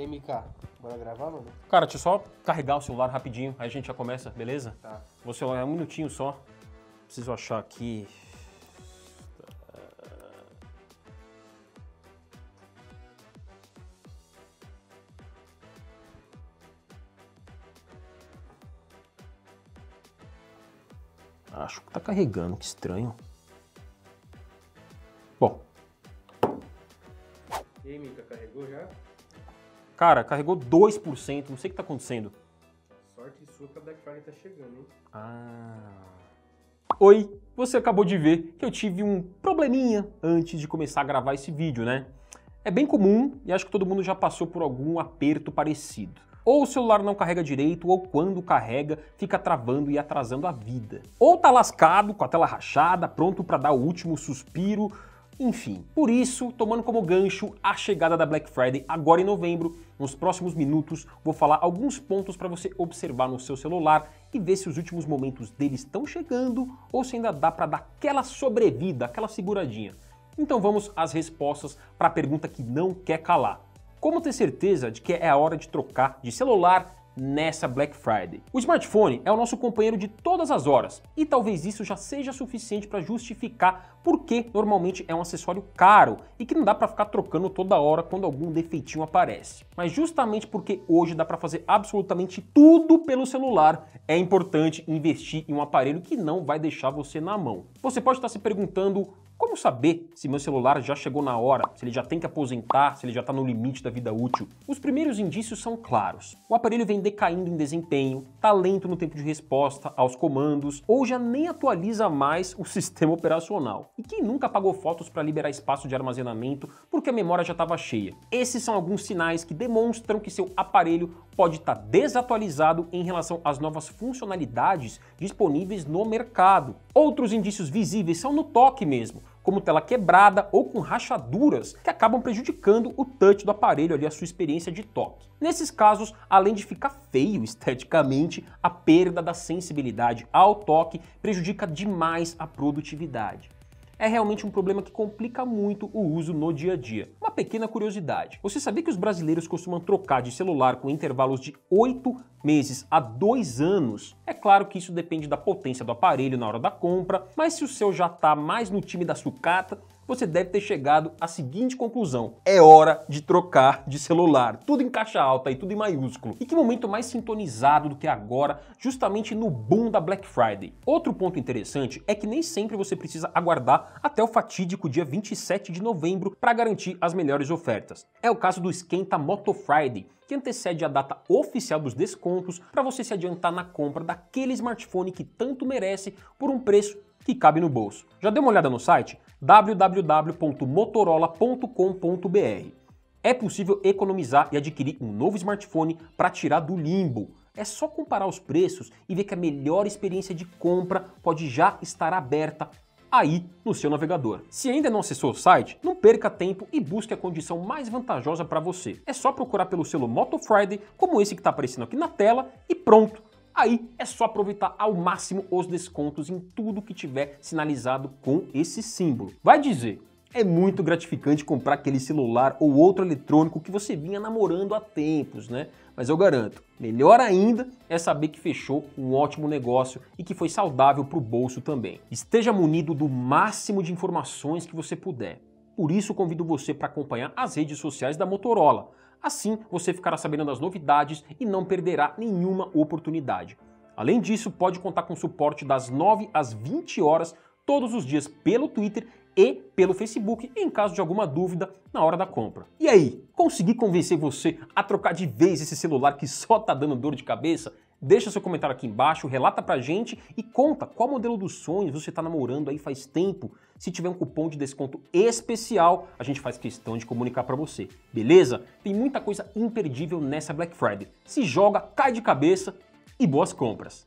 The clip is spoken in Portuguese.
E aí, MK, bora gravar, mano? Cara, deixa eu só carregar o celular rapidinho, aí a gente já começa, beleza? Tá. Vou celular é um minutinho só. Preciso achar aqui. Acho que tá carregando, que estranho. Bom, E aí, MK, carregou já? Cara, carregou 2%, não sei o que tá acontecendo. Sorte sua que a Black Friday tá chegando, hein? Ah. Oi, você acabou de ver que eu tive um probleminha antes de começar a gravar esse vídeo, né? É bem comum e acho que todo mundo já passou por algum aperto parecido. Ou o celular não carrega direito, ou quando carrega, fica travando e atrasando a vida. Ou tá lascado, com a tela rachada, pronto para dar o último suspiro, enfim. Por isso, tomando como gancho a chegada da Black Friday agora em novembro, nos próximos minutos vou falar alguns pontos para você observar no seu celular e ver se os últimos momentos dele estão chegando ou se ainda dá para dar aquela sobrevida, aquela seguradinha. Então vamos às respostas para a pergunta que não quer calar. Como ter certeza de que é a hora de trocar de celular nessa Black Friday? O smartphone é o nosso companheiro de todas as horas e talvez isso já seja suficiente para justificar por que normalmente é um acessório caro e que não dá para ficar trocando toda hora quando algum defeitinho aparece. Mas justamente porque hoje dá para fazer absolutamente tudo pelo celular, é importante investir em um aparelho que não vai deixar você na mão. Você pode estar se perguntando como saber se meu celular já chegou na hora, se ele já tem que aposentar, se ele já está no limite da vida útil? Os primeiros indícios são claros. O aparelho vem decaindo em desempenho, está lento no tempo de resposta aos comandos, ou já nem atualiza mais o sistema operacional. E quem nunca apagou fotos para liberar espaço de armazenamento porque a memória já estava cheia? Esses são alguns sinais que demonstram que seu aparelho pode estar desatualizado em relação às novas funcionalidades disponíveis no mercado. Outros indícios visíveis são no toque mesmo, como tela quebrada ou com rachaduras que acabam prejudicando o touch do aparelho ali, a sua experiência de toque. Nesses casos, além de ficar feio esteticamente, a perda da sensibilidade ao toque prejudica demais a produtividade é realmente um problema que complica muito o uso no dia a dia. Uma pequena curiosidade: você sabia que os brasileiros costumam trocar de celular com intervalos de 8 meses a 2 anos? É claro que isso depende da potência do aparelho na hora da compra, mas se o seu já está mais no time da sucata, você deve ter chegado à seguinte conclusão: é hora de trocar de celular. Tudo em caixa alta e tudo em maiúsculo. E que momento mais sintonizado do que agora, justamente no boom da Black Friday. Outro ponto interessante é que nem sempre você precisa aguardar até o fatídico dia 27 de novembro para garantir as melhores ofertas. É o caso do esquenta Moto Friday, que antecede a data oficial dos descontos para você se adiantar na compra daquele smartphone que tanto merece por um preço que cabe no bolso. Já deu uma olhada no site? www.motorola.com.br. É possível economizar e adquirir um novo smartphone para tirar do limbo. É só comparar os preços e ver que a melhor experiência de compra pode já estar aberta aí no seu navegador. Se ainda não acessou o site, não perca tempo e busque a condição mais vantajosa para você. É só procurar pelo selo Moto Friday, como esse que está aparecendo aqui na tela, e pronto! Aí é só aproveitar ao máximo os descontos em tudo que tiver sinalizado com esse símbolo. Vai dizer, é muito gratificante comprar aquele celular ou outro eletrônico que você vinha namorando há tempos, né? Mas eu garanto, melhor ainda é saber que fechou um ótimo negócio e que foi saudável para o bolso também. Esteja munido do máximo de informações que você puder. Por isso convido você para acompanhar as redes sociais da Motorola. Assim você ficará sabendo das novidades e não perderá nenhuma oportunidade. Além disso, pode contar com suporte das 9 às 20 horas todos os dias pelo Twitter e pelo Facebook em caso de alguma dúvida na hora da compra. E aí, consegui convencer você a trocar de vez esse celular que só tá dando dor de cabeça? Deixa seu comentário aqui embaixo, relata pra gente e conta qual modelo dos sonhos você tá namorando aí faz tempo. Se tiver um cupom de desconto especial, a gente faz questão de comunicar para você, beleza? Tem muita coisa imperdível nessa Black Friday. Se joga, cai de cabeça e boas compras!